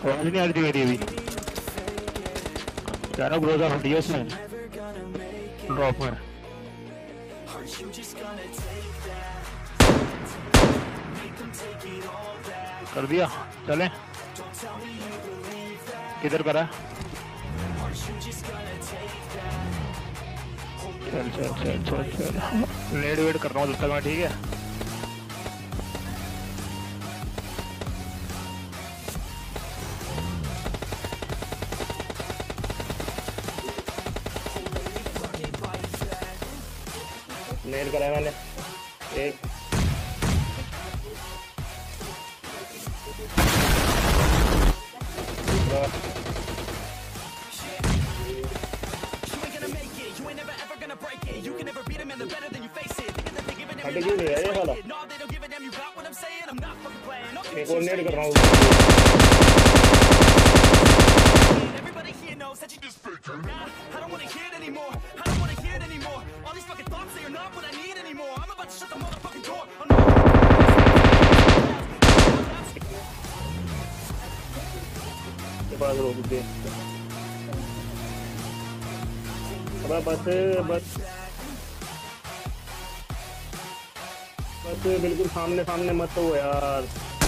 आवाज़ नहीं आ रही मेरी अभी दिया उसने ड्रॉप कर दिया चले किधर करा चल चल चल चल चल लेट वेट कर रहा हूँ जब तक मैं ठीक है नेट करा है मैंने एक दूसरा हट क्यों नहीं है ये वाला एक और नेट कर रहा हूँ Don't wanna hear it anymore. I don't wanna hear it anymore. All these fucking thoughts, they are not what I need anymore. I'm about to shut the motherfucking door. I'm पास रोक दे अबे बस बस बस बिल्कुल सामने सामने मत हो यार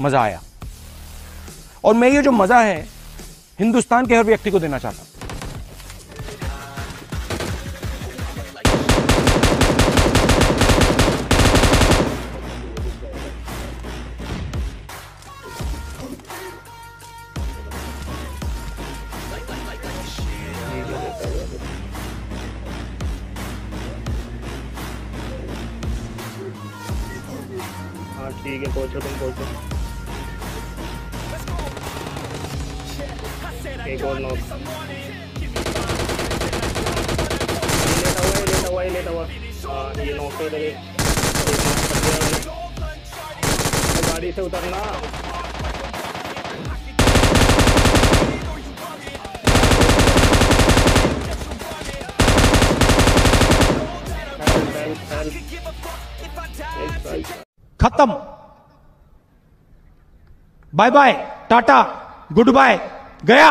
मज़ा आया। और मैं ये जो मज़ा है, हिंदुस्तान के हर व्यक्ति को देना चाहता हूँ। हाँ ठीक है, पहुंचो, तुम पहुंचो। एक और नॉक हुआ हुआ हुआ ये नॉक। गाड़ी से उतरना खत्म bye bye tata good bye गया